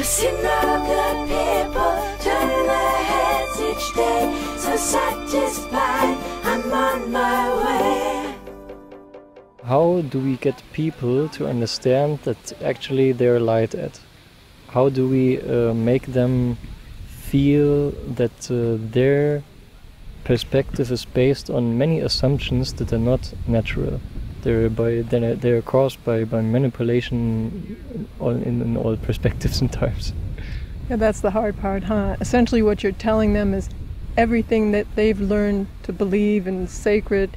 I've seen the good people turn their heads each day, so satisfied I'm on my way. How do we get people to understand that actually they're lied at? How do we uh, make them feel that uh, their perspective is based on many assumptions that are not natural? They're by they're, they're caused by, by manipulation all in, in all perspectives and times. Yeah, that's the hard part, huh? Essentially, what you're telling them is everything that they've learned to believe in sacred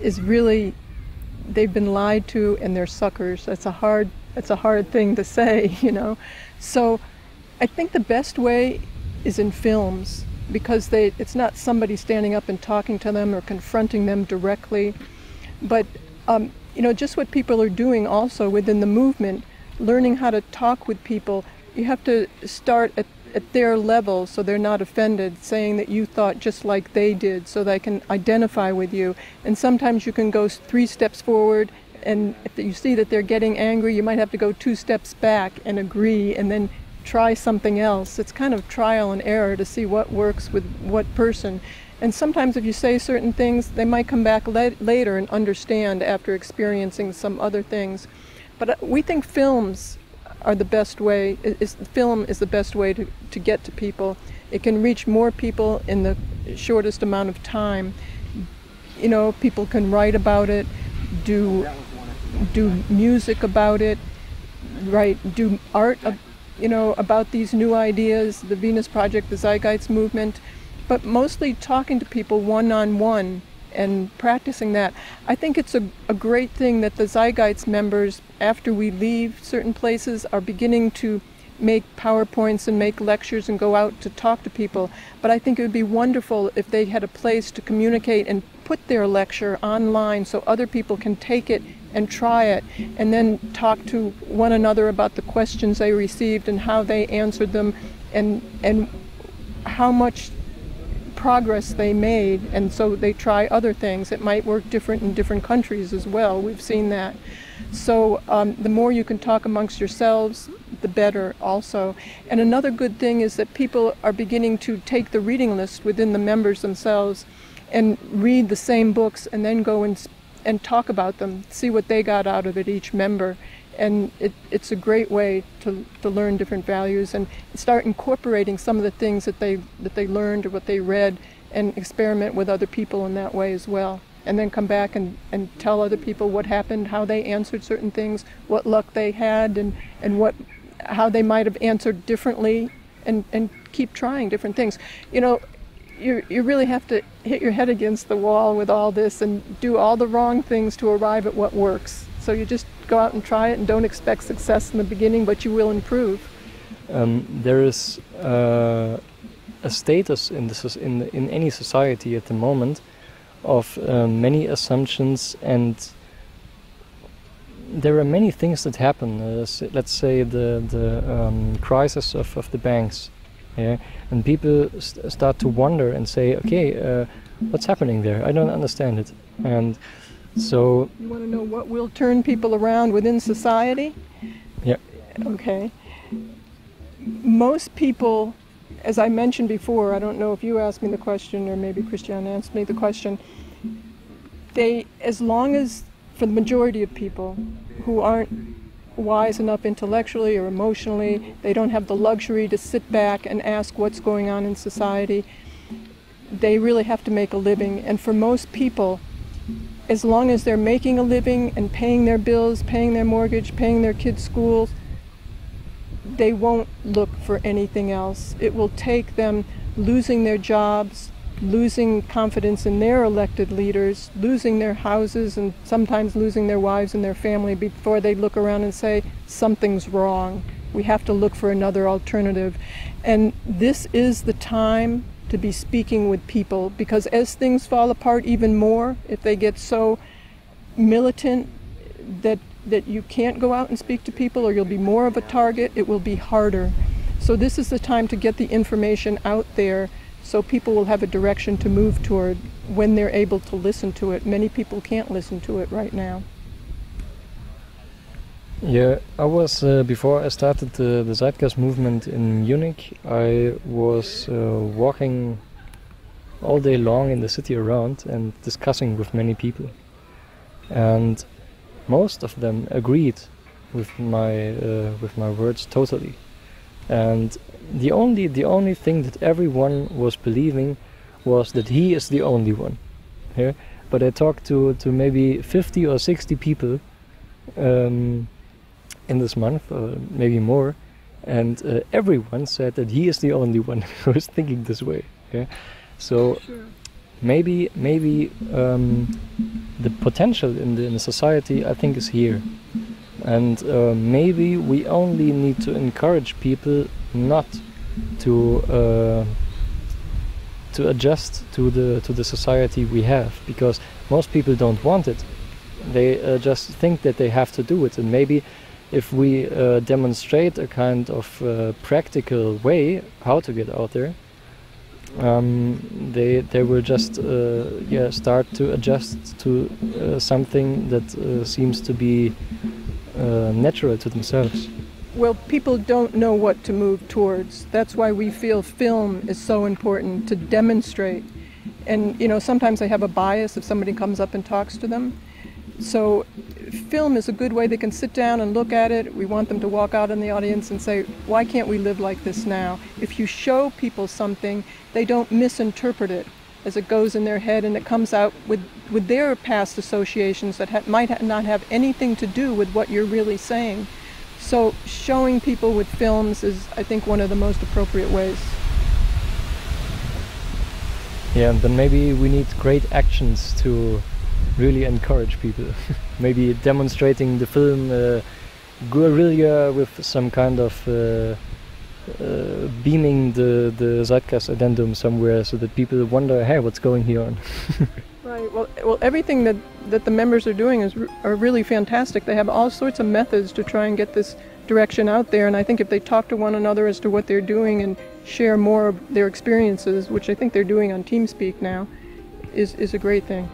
is really they've been lied to and they're suckers. That's a hard that's a hard thing to say, you know. So I think the best way is in films because they it's not somebody standing up and talking to them or confronting them directly, but um, you know just what people are doing also within the movement, learning how to talk with people. You have to start at at their level so they're not offended, saying that you thought just like they did so they can identify with you. And sometimes you can go three steps forward, and if you see that they're getting angry, you might have to go two steps back and agree, and then try something else. It's kind of trial and error to see what works with what person. And sometimes if you say certain things, they might come back la- later and understand after experiencing some other things. But uh, we think films are the best way, is, film is the best way to, to get to people. It can reach more people in the shortest amount of time. You know, people can write about it, do, do music about it, write, do art, you know, about these new ideas, the Venus Project, the Zeitgeist movement, but mostly talking to people one on one and practicing that. I think it's a, a great thing that the Zeitgeist members, after we leave certain places, are beginning to make PowerPoints and make lectures and go out to talk to people. But I think it would be wonderful if they had a place to communicate and put their lecture online so other people can take it and try it and then talk to one another about the questions they received and how they answered them and and how much progress they made, and so they try other things. It might work different in different countries as well. We've seen that. So um, the more you can talk amongst yourselves, the better also. And another good thing is that people are beginning to take the reading list within the members themselves and read the same books and then go and, and talk about them, see what they got out of it, each member and it, it's a great way to, to learn different values and start incorporating some of the things that they that they learned or what they read and experiment with other people in that way as well. And then come back and, and tell other people what happened how they answered certain things what luck they had and, and what how they might have answered differently and, and keep trying different things. You know you, you really have to hit your head against the wall with all this and do all the wrong things to arrive at what works. So you just go out and try it and don't expect success in the beginning, but you will improve. Um, there is uh, a status in, this, in, in any society at the moment of uh, many assumptions and there are many things that happen. Uh, let's say the the um, crisis of, of the banks, yeah, and people st start to wonder and say, okay, uh, what's happening there? I don't understand it, and so you want to know what will turn people around within society? Yeah. Okay. Most people, as I mentioned before, I don't know if you asked me the question or maybe Christian asked me the question. They, as long as for the majority of people who aren't wise enough intellectually or emotionally, they don't have the luxury to sit back and ask what's going on in society. They really have to make a living, and for most people, as long as they're making a living and paying their bills, paying their mortgage, paying their kids' schools, they won't look for anything else. It will take them losing their jobs, losing confidence in their elected leaders, losing their houses, and sometimes losing their wives and their family before they look around and say, something's wrong. We have to look for another alternative. And this is the time to be speaking with people because as things fall apart even more, if they get so militant that that you can't go out and speak to people or you'll be more of a target, it will be harder. So this is the time to get the information out there so people will have a direction to move toward when they're able to listen to it. Many people can't listen to it right now. Yeah, I was uh, before I started the, the Zeitgeist movement in Munich. I was uh, walking all day long in the city around and discussing with many people, and most of them agreed with my uh, with my words totally. And the only the only thing that everyone was believing was that he is the only one. Yeah? But I talked to to maybe 50 or 60 people. Um, in this month, or maybe more, and uh, everyone said that he is the only one who is thinking this way. Yeah, so Sure. maybe maybe um, the potential in the, in the society I think is here, and uh, maybe we only need to encourage people not to. Uh, to adjust to the to the society we have because most people don't want it they uh, just think that they have to do it and maybe if we uh, demonstrate a kind of uh, practical way how to get out there, um, they they will just uh, yeah start to adjust to uh, something that uh, seems to be uh, natural to themselves. Well, people don't know what to move towards. That's why we feel film is so important to demonstrate. And, you know, sometimes they have a bias if somebody comes up and talks to them. So, film is a good way they can sit down and look at it. We want them to walk out in the audience and say, Why can't we live like this now? If you show people something, they don't misinterpret it as it goes in their head and it comes out with, with their past associations that ha- might ha- not have anything to do with what you're really saying. So, showing people with films is, I think, one of the most appropriate ways. Yeah, and then maybe we need great actions to really encourage people. maybe demonstrating the film uh, guerrilla with some kind of uh, uh, beaming the the Zeitgeist addendum somewhere, so that people wonder, hey, what's going here on? Right. Well, well, everything that, that the members are doing is are really fantastic. They have all sorts of methods to try and get this direction out there. And I think if they talk to one another as to what they're doing and share more of their experiences, which I think they're doing on TeamSpeak now, is is a great thing.